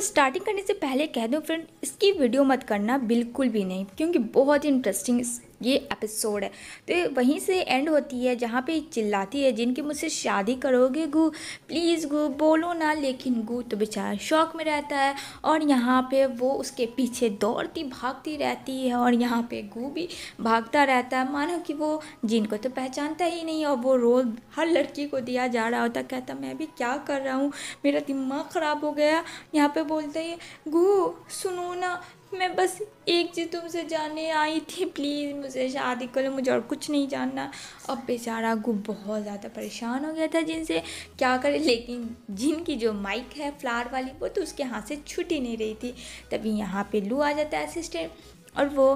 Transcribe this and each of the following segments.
Starting करने से पहले कह दूँ फ्रेंड इसकी वीडियो मत करना, बिल्कुल भी नहीं, क्योंकि बहुत ही इंटरेस्टिंग ये एपिसोड है। तो वहीं से एंड होती है, जहाँ पे चिल्लाती है, जिनकी मुझसे शादी करोगे गु प्लीज़ गु, बोलो ना, लेकिन गु तो बेचारा शौक में रहता है और यहाँ पे वो उसके पीछे दौड़ती, भागती रहती है और यहाँ पे गु भी भागता रहता है। मानो कि वो जिनको तो पहचानता ही नहीं और वो रोल हर लड़की को दिया जा रहा होता कहता, मैं भी क्या कर रहा हूँ? मेरा दिमाग ख़राब हो गया। यहाँ पे बोलते हैं, गु, सुनो ना मैं बस एक चीज़ तुमसे जानने आई थी प्लीज़ मुझे शादी करो, मुझे और कुछ नहीं जानना। अब बेचारा गु बहुत ज़्यादा परेशान हो गया था जिनसे क्या करे, लेकिन जिनकी जो माइक है फ्लावर वाली, वो तो उसके हाथ से छुट्टी नहीं रही थी। तभी यहाँ पे लू आ जाता है असिस्टेंट और वो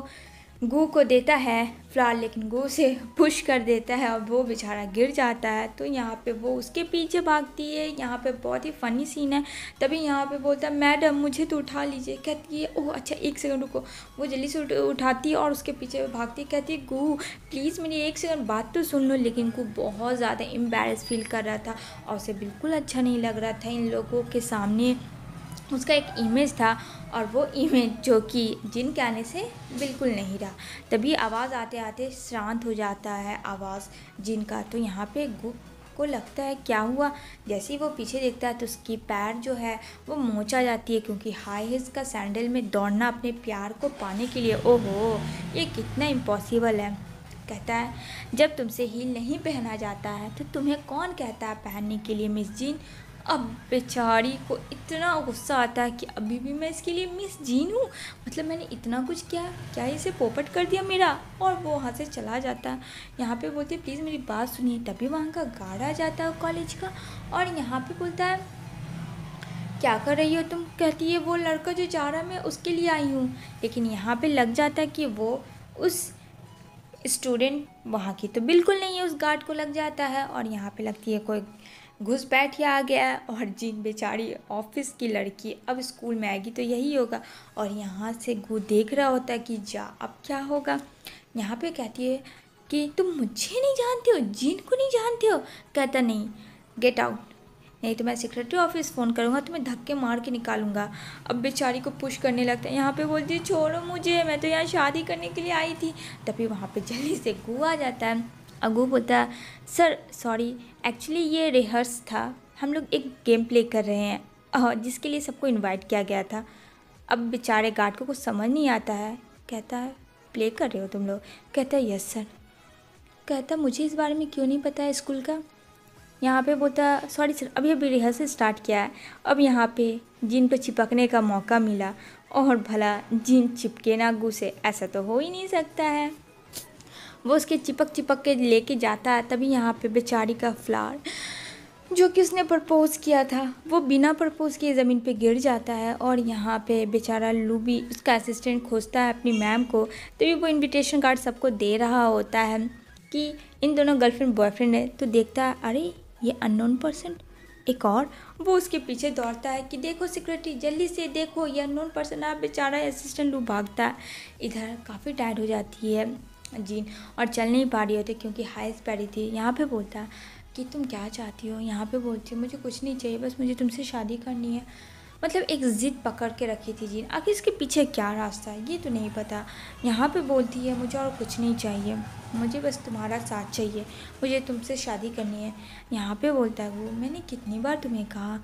गू को देता है, फ्लावर लेकिन गू से पुश कर देता है और वो बेचारा गिर जाता है। तो यहाँ पे वो उसके पीछे भागती है। यहाँ पे बहुत ही फ़नी सीन है। तभी यहाँ पे बोलता है, मैडम, मुझे तो उठा लीजिए। कहती है, ओह अच्छा एक सेकंड रुको। वो जल्दी से उठाती है और उसके पीछे भागती है। कहती है, गू प्लीज़ मेरी एक सेकंड बात तो सुन लो। लेकिन गू बहुत ज़्यादा एम्बेरस फील कर रहा था और उसे बिल्कुल अच्छा नहीं लग रहा था इन लोगों के सामने। उसका एक इमेज था और वो इमेज जो कि जिन के आने से बिल्कुल नहीं रहा। तभी आवाज़ आते आते शांत हो जाता है आवाज़ जिन का तो यहाँ पे गुप को लगता है, क्या हुआ? जैसे ही वो पीछे देखता है तो उसकी पैर जो है वो मोचा जाती है क्योंकि हाई हिल्स का सैंडल में दौड़ना अपने प्यार को पाने के लिए, ओहो, ये कितना इम्पॉसिबल है। कहता है, जब तुमसे हील नहीं पहना जाता है तो तुम्हें कौन कहता है पहनने के लिए, मिस जीन? अब बेचारी को इतना गुस्सा आता है कि अभी भी मैं इसके लिए मिस जीन हूँ। मतलब मैंने इतना कुछ किया, क्या इसे पोपट कर दिया मेरा? और वो वहाँ से चला जाता। है यहाँ पे बोलती है, प्लीज़ मेरी बात सुनिए। तभी वहाँ का गार्ड आ जाता है कॉलेज का और यहाँ पे बोलता है, क्या कर रही हो तुम? कहती है, वो लड़का जो जा रहा है, मैं उसके लिए आई हूँ। लेकिन यहाँ पे लग जाता है कि वो उस स्टूडेंट वहाँ की तो बिल्कुल नहीं है, उस गार्ड को लग जाता है और यहाँ पे लगती है कोई घुसपैठिया आ गया और जिन बेचारी ऑफ़िस की लड़की अब स्कूल में आएगी तो यही होगा। और यहाँ से गु देख रहा होता है कि जा, अब क्या होगा? यहाँ पे कहती है कि तुम मुझे नहीं जानते हो जिन को नहीं जानते हो? कहता नहीं गेट आउट नहीं तो मैं सेक्रेटरी ऑफ़िस फ़ोन करूँगा तो मैं धक्के मार के निकालूँगा। अब बेचारी को पुश करने लगता है। यहाँ पे बोलती है, छोड़ो मुझे, मैं तो यहाँ शादी करने के लिए आई थी। तभी वहाँ पे जल्दी से गु आ जाता है। अगू बोलता, सर, सॉरी, एक्चुअली ये रिहर्स था। हम लोग एक गेम प्ले कर रहे हैं जिसके लिए सबको इनवाइट किया गया था। अब बेचारे गार्ड को कुछ समझ नहीं आता है। कहता है, प्ले कर रहे हो तुम लोग? कहता है, यस, सर। कहता, मुझे इस बारे में क्यों नहीं पता है स्कूल का? यहाँ पे बोलता, सॉरी, सर, अभी अभी रिहर्सल स्टार्ट किया है। अब यहाँ पे जिन पे चिपकने का मौका मिला, और भला जिन चिपके ना घुसे, ऐसा तो हो ही नहीं सकता है। वो उसके चिपक चिपक के लेके जाता है तभी यहाँ पे बेचारी का फ्लावर जो कि उसने प्रपोज़ किया था, वो बिना प्रपोज़ किए ज़मीन पे गिर जाता है और यहाँ पे बेचारा लूबी उसका असिस्टेंट खोजता है अपनी मैम को, तभी वो इनविटेशन कार्ड सबको दे रहा होता है कि इन दोनों गर्लफ्रेंड बॉयफ्रेंड है तो देखता है, अरे, ये अननोन पर्सन एक और, वो उसके पीछे दौड़ता है कि देखो सिक्योरिटी जल्दी से देखो ये अननोन पर्सन आप बेचारा असिस्टेंट लू भागता है। इधर काफ़ी टायर्ड हो जाती है। जीन और चल नहीं पा रही होती क्योंकि हाइस पैरी थी। यहाँ पे बोलता कि तुम क्या चाहती हो? यहाँ पे बोलती हो मुझे कुछ नहीं चाहिए, बस मुझे तुमसे शादी करनी है। मतलब एक ज़िद पकड़ के रखी थी जीन आखिर इसके पीछे क्या रास्ता है, ये तो नहीं पता। यहाँ पे बोलती है, मुझे और कुछ नहीं चाहिए। मुझे बस तुम्हारा साथ चाहिए। मुझे तुमसे शादी करनी है। यहाँ पे बोलता है वो, मैंने कितनी बार तुम्हें कहा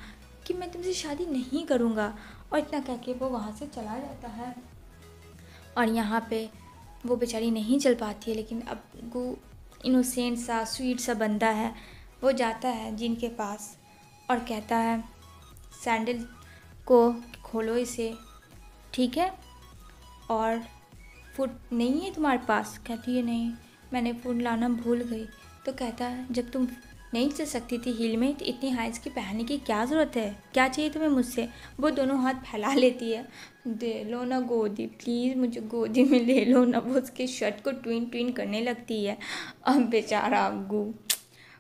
कि मैं तुमसे शादी नहीं करूँगा। और इतना कह के वो वहाँ से चला जाता है। और यहाँ पे वो बेचारी नहीं चल पाती है, लेकिन अब वो इनोसेंट सा स्वीट सा बंदा है, वो जाता है जिनके पास और कहता है सैंडल को खोलो इसे, ठीक है? और फ़ूड नहीं है तुम्हारे पास? कहती है, नहीं, मैंने फ़ूड लाना भूल गई। तो कहता है, जब तुम नहीं चल सकती थी हील में तो इतनी हाइस की पहनने की क्या ज़रूरत है? क्या चाहिए तुम्हें मुझसे? वो दोनों हाथ फैला लेती है। दे लो ना गोदी प्लीज़ मुझे गोदी में ले लो ना। वो उसके शर्ट को ट्विन ट्विन करने लगती है। अब बेचारा अग्गू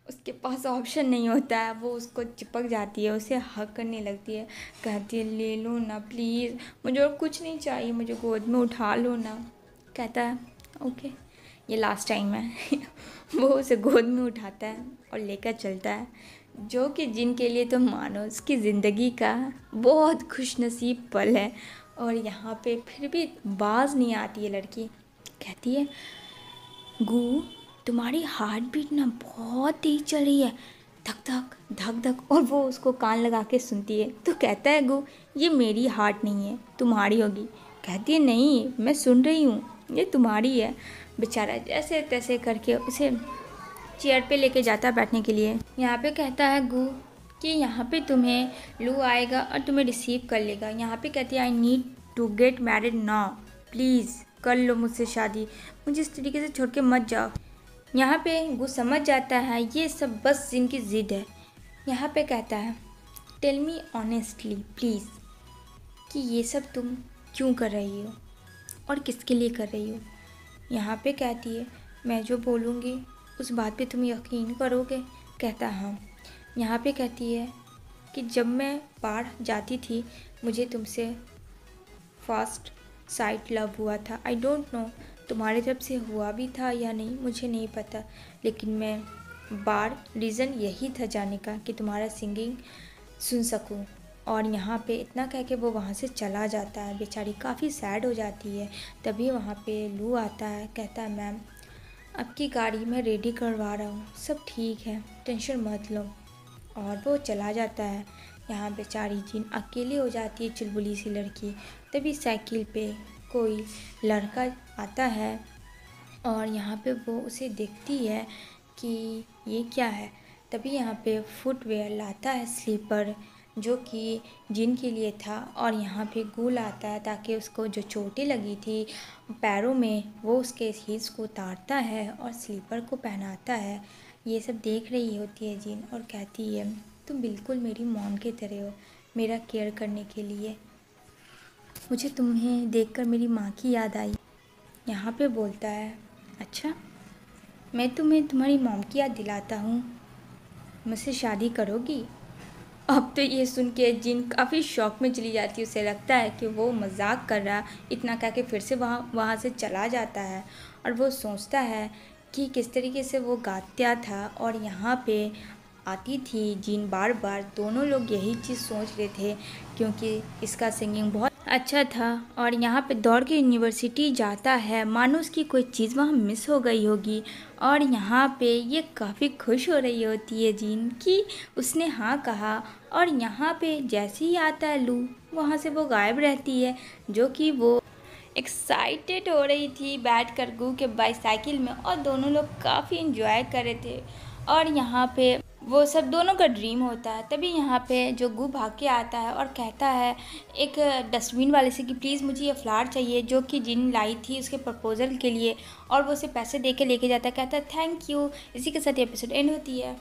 उसके पास ऑप्शन नहीं होता है। वो उसको चिपक जाती है, उसे हक करने लगती है। कहती है, ले लो ना प्लीज़ मुझे और कुछ नहीं चाहिए। मुझे गोद में उठा लो ना। कहता है ओके ये लास्ट टाइम है। वो उसे गोद में उठाता है और लेकर चलता है, जो कि जिनके लिए तो मानो उसकी ज़िंदगी का बहुत खुश नसीब पल है। और यहाँ पे फिर भी बाज नहीं आती है लड़की। कहती है, गू, तुम्हारी हार्ट बीट ना बहुत तेज चल रही है। धक धक धक धक, और वो उसको कान लगा के सुनती है। तो कहता है, गु, ये मेरी हार्ट नहीं है, तुम्हारी होगी। कहती है, नहीं, मैं सुन रही हूँ। ये तुम्हारी है। बेचारा जैसे तैसे करके उसे चेयर पे लेके जाता बैठने के लिए। यहाँ पे कहता है, गु, कि यहाँ पे तुम्हें लू आएगा और तुम्हें रिसीव कर लेगा। यहाँ पे कहती है I need to get married now please कर लो मुझसे शादी। मुझे इस तरीके से छोड़ के मत जाओ। यहाँ पे गु समझ जाता है, ये सब बस जिनकी ज़िद है। यहाँ पे कहता है टेल मी ऑनेस्टली प्लीज़ कि ये सब तुम क्यों कर रही हो? और किसके लिए कर रही हो? यहाँ पे कहती है, मैं जो बोलूँगी, उस बात पे तुम यकीन करोगे? कहता हाँ। यहाँ पे कहती है कि जब मैं बाढ़ जाती थी, मुझे तुमसे फास्ट साइट लव हुआ था। आई डोंट नो तुम्हारी तरफ़ से हुआ भी था या नहीं, मुझे नहीं पता। लेकिन मैं बार रीज़न यही था जाने का कि तुम्हारा सिंगिंग सुन सकूँ। और यहाँ पे इतना कह के वो वहाँ से चला जाता है। बेचारी काफ़ी सैड हो जाती है। तभी वहाँ पे लू आता है, कहता है, मैम आपकी गाड़ी मैं रेडी करवा रहा हूँ। सब ठीक है टेंशन मत लो। और वो चला जाता है। यहाँ बेचारी जिन अकेली हो जाती है चुलबुली सी लड़की, तभी साइकिल पे कोई लड़का आता है और यहाँ पे वो उसे देखती है कि ये क्या है। तभी यहाँ पे फुटवेयर लाता है, स्लीपर जो कि जिन के लिए था और यहाँ पे गुल आता है ताकि उसको जो चोटें लगी थी पैरों में, वो उसके हील्स को उतारता है और स्लीपर को पहनाता है। ये सब देख रही होती है जिन और कहती है, तुम बिल्कुल मेरी मॉम की तरह हो, मेरा केयर करने के लिए। मुझे तुम्हें देखकर मेरी माँ की याद आई। यहाँ पे बोलता है अच्छा मैं तुम्हें तुम्हारी मॉम की याद दिलाता हूँ। मुझसे शादी करोगी? अब तो ये सुन के जिन काफ़ी शौक में चली जाती है, उसे लगता है कि वो मज़ाक कर रहा इतना कह के फिर से वहाँ वहाँ से चला जाता है। और वो सोचता है कि किस तरीके से वो गात्या था और यहाँ पे आती थी जिन बार बार दोनों लोग यही चीज़ सोच रहे थे, क्योंकि इसका सिंगिंग बहुत अच्छा था और यहाँ पे दौड़ के यूनिवर्सिटी जाता है। मानो उसकी कोई चीज़ वहाँ मिस हो गई होगी। और यहाँ पे ये काफ़ी खुश हो रही होती है जीन कि उसने हाँ कहा। और यहाँ पे जैसे ही आता है लू, वहाँ से वो गायब रहती है, जो कि वो एक्साइटेड हो रही थी बैठ कर गू के बाईसाइकिल में और दोनों लोग काफ़ी इन्जॉय कर रहे थे। और यहाँ पे वो सब दोनों का ड्रीम होता है। तभी यहाँ पे जो गु भाग के आता है और कहता है, एक डस्टबिन वाले से कि प्लीज़ मुझे ये फ्लावर चाहिए जो कि जिन लाई थी उसके प्रपोज़ल के लिए और वो उसे पैसे दे के लेके जाता है। कहता है थैंक यू इसी के साथ ये एपिसोड एंड होती है।